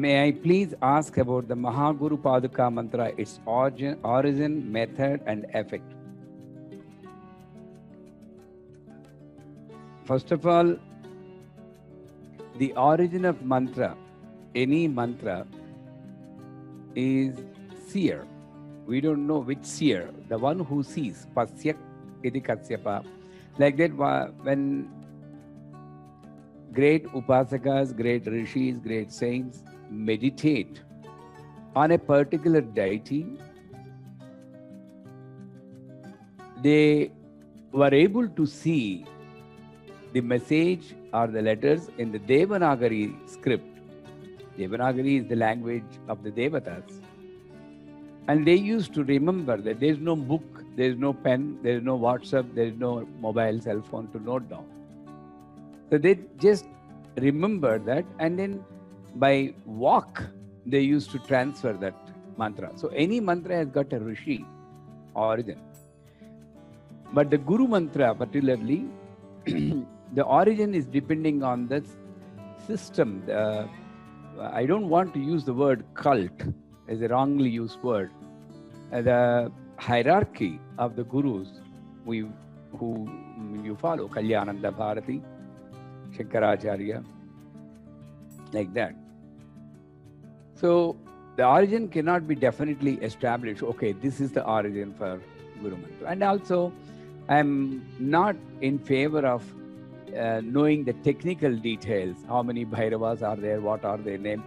may I please ask about the Mahaguru Paduka mantra, its origin, origin, method, and effect? First of all, the origin of mantra, any mantra, is seer. We don't know which seer, the one who sees. Pasyak. Like that, when great upasakas, great rishis, great saints meditate on a particular deity, they were able to see the message or the letters in the Devanagari script. Devanagari is the language of the Devatas. And they used to remember that there's no book, there's no pen, there's no WhatsApp, there's no mobile cell phone to note down. So they just remember that and then by walk, they used to transfer that mantra. So any mantra has got a rishi origin. But the Guru mantra, particularly, the origin is depending on the system. Uh, I don't want to use the word cult as a wrongly used word. Uh, the hierarchy of the gurus we, who you follow, Kalyananda Bharati, Shankaracharya, like that. So the origin cannot be definitely established. Okay, this is the origin for Guru Mantra. And also, I'm not in favor of uh, knowing the technical details. How many Bhairavas are there? What are their names?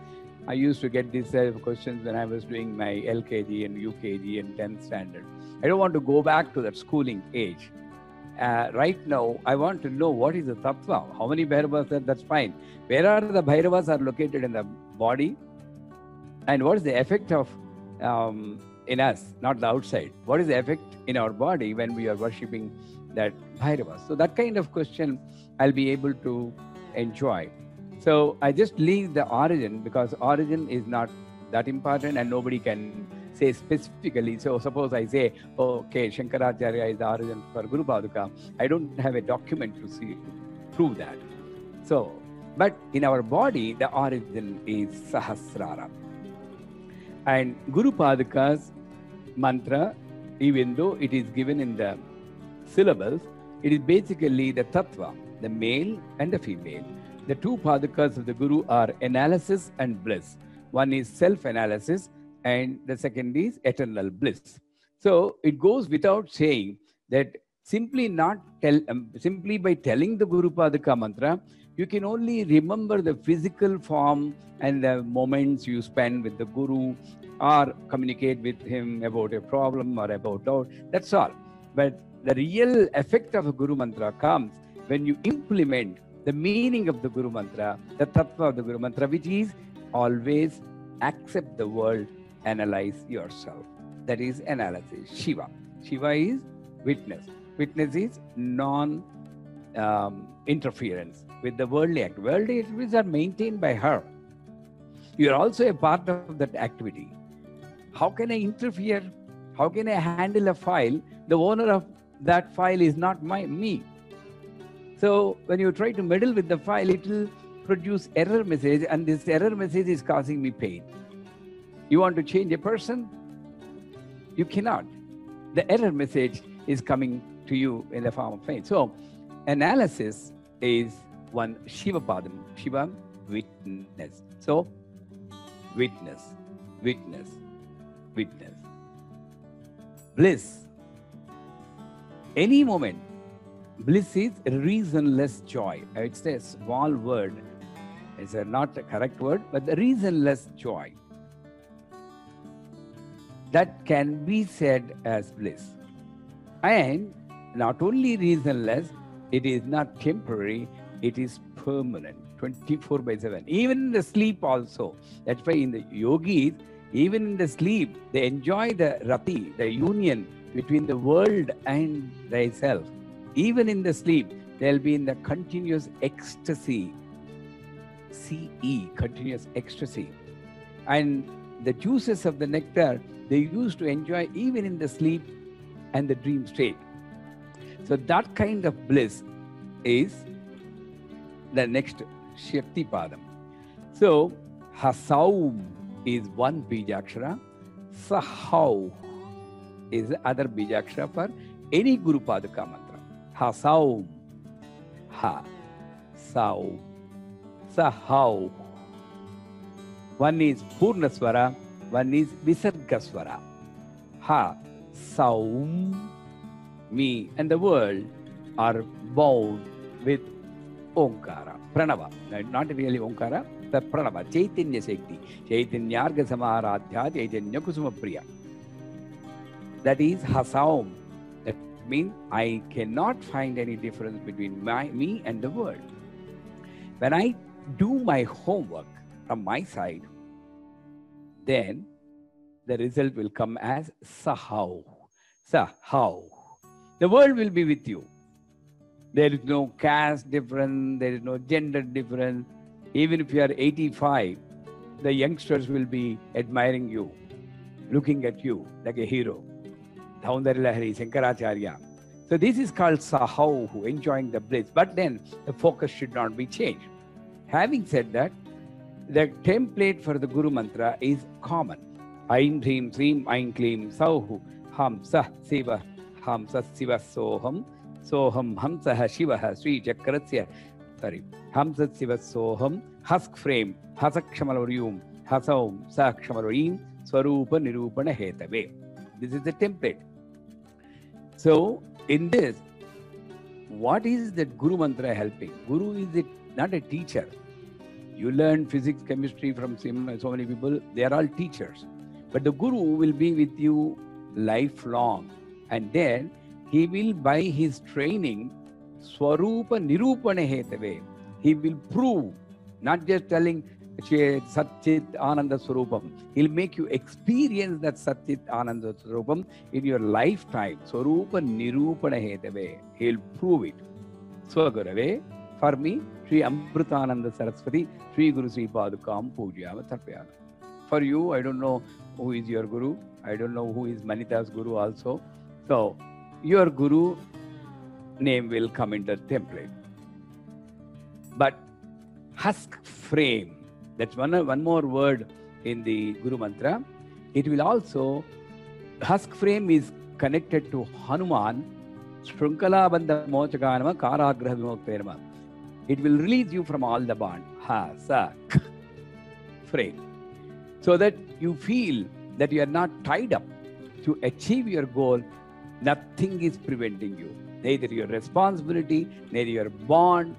I used to get these of questions when I was doing my LKG and UKG and 10th standard. I don't want to go back to that schooling age. Uh, right now, I want to know what is the tattva. How many Bhairavas are That's fine. Where are the Bhairavas are located in the body? And what is the effect of um, in us, not the outside? What is the effect in our body when we are worshipping that Bhairava? So that kind of question I'll be able to enjoy. So I just leave the origin because origin is not that important and nobody can say specifically. So suppose I say, oh, okay, Shankaracharya is the origin for Guru Paduka. I don't have a document to see prove that. So, but in our body, the origin is Sahasrara. And Guru Paduka's mantra, even though it is given in the syllables, it is basically the tattva, the male and the female. The two Padukas of the Guru are analysis and bliss. One is self analysis, and the second is eternal bliss. So it goes without saying that simply not tell, um, simply by telling the Guru Paduka mantra, you can only remember the physical form and the moments you spend with the Guru or communicate with him about a problem or about doubt. That's all. But the real effect of a Guru Mantra comes when you implement the meaning of the Guru Mantra, the tattva of the Guru Mantra, which is always accept the world, analyze yourself. That is analysis. Shiva. Shiva is witness. Witness is non um, interference with the worldly act. Worldly activities are maintained by her. You are also a part of that activity. How can I interfere? How can I handle a file? The owner of that file is not my me. So when you try to meddle with the file, it will produce error message, and this error message is causing me pain. You want to change a person? You cannot. The error message is coming to you in the form of pain. So analysis is one Shiva Padam, Shiva witness. So witness, witness, witness. Bliss. Any moment, bliss is reasonless joy. It's a small word. It's not a correct word, but the reasonless joy. That can be said as bliss. And not only reasonless, it is not temporary, it is permanent, 24 by 7. Even in the sleep also. That's why in the yogis, even in the sleep, they enjoy the rati, the union between the world and thyself. Even in the sleep, they'll be in the continuous ecstasy. CE, continuous ecstasy. And the juices of the nectar, they used to enjoy even in the sleep and the dream state. So that kind of bliss is the next Shakti Padam. So Hasaum is one Bijakshara. Sahau is the other Bijakshara for any Guru Paduka mantra. Hasaum. Ha. Sau. Sahau. One is Purnaswara, one is Visargaswara. Ha. Saum. Me and the world are bound with Omkara, Pranava. Not really Omkara, the Pranava, Chaitanya Shakti, Chaitanyarghya Samaradhya, Chaitanya Kusuma Priya. That is Hasaum. That means I cannot find any difference between my, me and the world. When I do my homework from my side, then the result will come as Sahau. Sahau. The world will be with you. There is no caste difference, there is no gender difference. Even if you are 85, the youngsters will be admiring you, looking at you like a hero. Shankaracharya. So this is called Sahau, enjoying the bliss. But then the focus should not be changed. Having said that, the template for the Guru Mantra is common. Ain Dhrim Srim Ain Klim Sauhu Ham Sah Siva Ham Sah Siva Soham Soham Hamsaha Shivaha Sri Chakrasya sorry Hamsat Siva Soham Husk Frame Hasakshamalvaryum Hasaum Sakshamalvaryim Swarupa Nirupana Hetave. This is the template. So in this, what is that Guru Mantra helping? Guru is it not a teacher. You learn physics, chemistry from so many people, they are all teachers. But the Guru will be with you lifelong. And then he will, by his training, Swarupa Nirupana Hetave, he will prove, not just telling Satchit Ananda Swarupam. He'll make you experience that Satchit Ananda Swarupam in your lifetime. Swarupa Nirupana Hetave. He'll prove it. Swagurave, for me, Shri Amritanand Saraswati, Shri गुरु श्री पादुका पूजा तर्पया for you I don't know who is your guru I don't know who is Manidas guru also so your guru name will come in the but husk frame that's one one more word in the guru mantra it will also husk frame is connected to Hanuman श्रृंखला बंध मोचगानम काराग्रह विमोक्त It will release you from all the bond. Ha, sa, k, frame. So that you feel that you are not tied up to achieve your goal, nothing is preventing you. Neither your responsibility, neither your bond,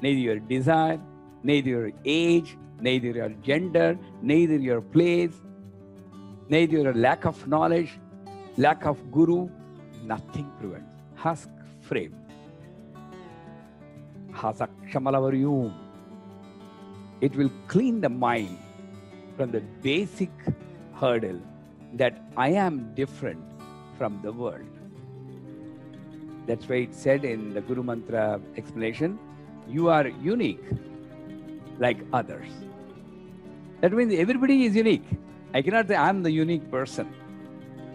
neither your desire, neither your age, neither your gender, neither your place, neither your lack of knowledge, lack of guru, nothing prevents. Husk frame. Hasakshamalavariyum. It will clean the mind from the basic hurdle that I am different from the world. That's why it said in the Guru Mantra explanation, you are unique like others. That means everybody is unique. I cannot say I'm the unique person.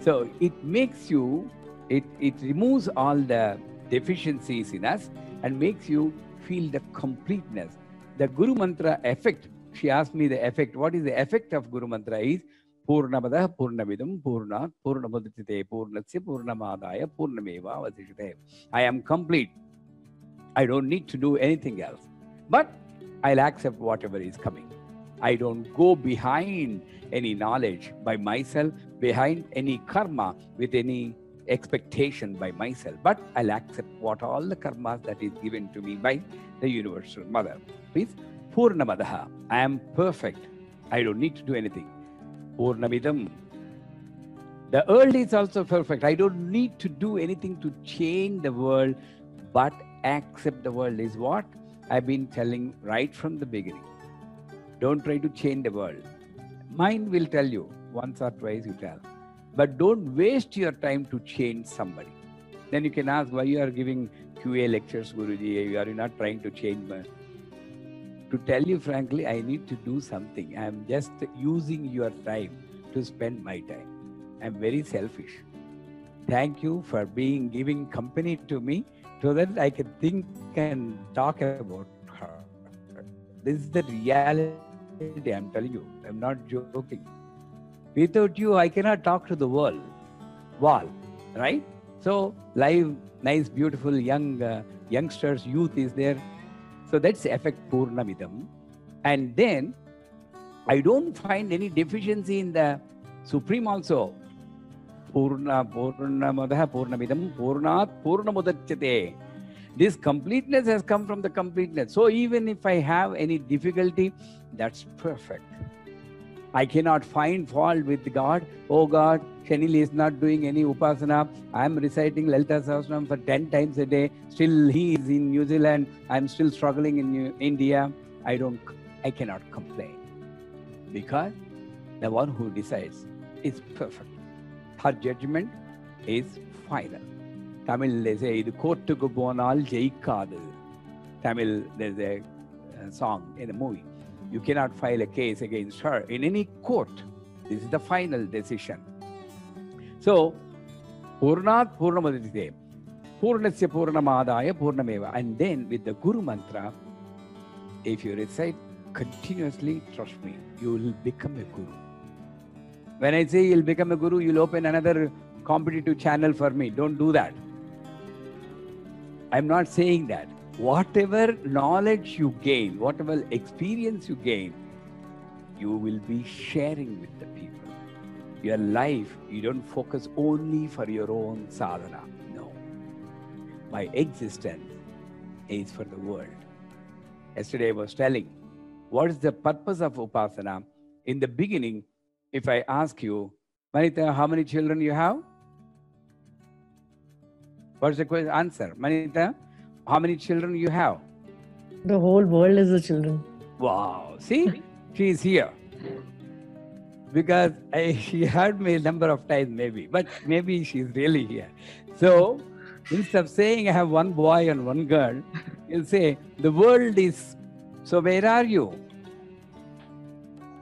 So it makes you, it, it removes all the deficiencies in us and makes you feel the completeness. The Guru Mantra effect, she asked me the effect, what is the effect of Guru Mantra is Purnamada Purnamidam Purnat Purnamudite Purnasya Purnamadaya Purnameva Vasishite. I am complete. I don't need to do anything else. But I'll accept whatever is coming. I don't go behind any knowledge by myself, behind any karma with any expectation by myself, but I'll accept what all the karmas that is given to me by the universal mother. Please, Purnamadaha. I am perfect. I don't need to do anything. Purnamidam. The world is also perfect. I don't need to do anything to change the world, but accept the world is what I've been telling right from the beginning. Don't try to change the world. Mind will tell you once or twice you tell. But don't waste your time to change somebody. Then you can ask why you are giving QA lectures, Guruji. Are you not trying to change my. To tell you frankly, I need to do something. I am just using your time to spend my time. I'm very selfish. Thank you for being giving company to me so that I can think and talk about her. This is the reality. I'm telling you, I'm not joking. Without you, I cannot talk to the world. Wall, right? So, live, nice, beautiful young uh, youngsters, youth is there. So that's effect Purnamidam. And then I don't find any deficiency in the Supreme also. Purna, Purnamadaha, Purnamidam, Purnat, Purnamudachate. This completeness has come from the completeness. So even if I have any difficulty, that's perfect. I cannot find fault with God. Oh God, Shanil is not doing any upasana. I am reciting Lalita Sahasranam for 10 times a day. Still he is in New Zealand. I am still struggling in New India. I don't, I cannot complain. Because the one who decides is perfect. Her judgment is final. Tamil, they say, இது கோர்ட்டுக்கு போனால் ஜெயிக்காது Tamil, there's a, a song in a movie. You cannot file a case against her in any court. This is the final decision. So, Purnat Purnamadite, Purnasya Purnamadaya Purnameva. And then with the Guru Mantra, if you recite continuously, trust me, you will become a Guru. When I say you'll become a Guru, you'll open another competitive channel for me. Don't do that. I'm not saying that. Whatever knowledge you gain, whatever experience you gain, you will be sharing with the people. Your life, you don't focus only for your own sadhana. No. My existence is for the world. Yesterday I was telling, what is the purpose of Upasana? In the beginning, if I ask you, Manita, how many children you have? What's the question? Answer. Manita, how many children you have? The whole world is the children. Wow. See, she is here. Because I, she heard me a number of times, maybe, but maybe she's really here. So instead of saying I have one boy and one girl, you'll say, the world is. So where are you?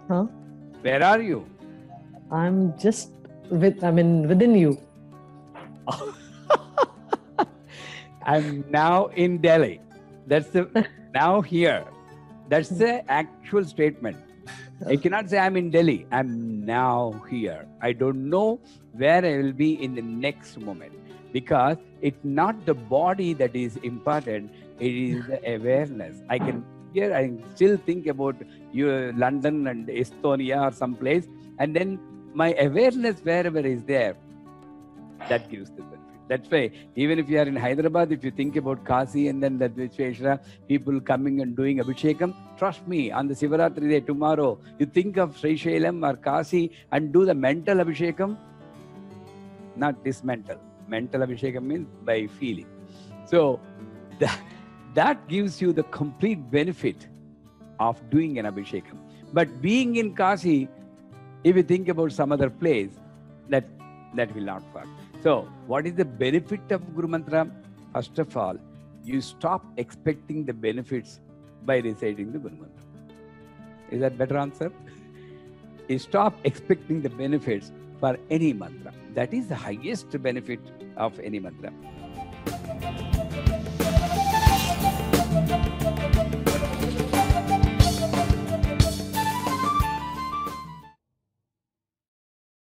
Huh? Where are you? I'm just with, I mean, within you. I'm now in Delhi. That's the now here. That's the actual statement. I cannot say I'm in Delhi. I'm now here. I don't know where I will be in the next moment because it's not the body that is important, it is the awareness. I can here I still think about you London and Estonia or someplace, and then my awareness wherever is there, that gives the benefit. That's why even if you are in Hyderabad, if you think about Kasi and then that Vishweshwara, people coming and doing Abhishekam, trust me, on the Sivaratri day tomorrow, you think of Sri Shailam or Kasi and do the mental Abhishekam, not this mental. Mental Abhishekam means by feeling. So that, that gives you the complete benefit of doing an Abhishekam. But being in Kasi, if you think about some other place, that that will not work. So, what is the benefit of Guru Mantra? First of all, you stop expecting the benefits by reciting the Guru Mantra. Is that better answer? You stop expecting the benefits for any mantra. That is the highest benefit of any mantra.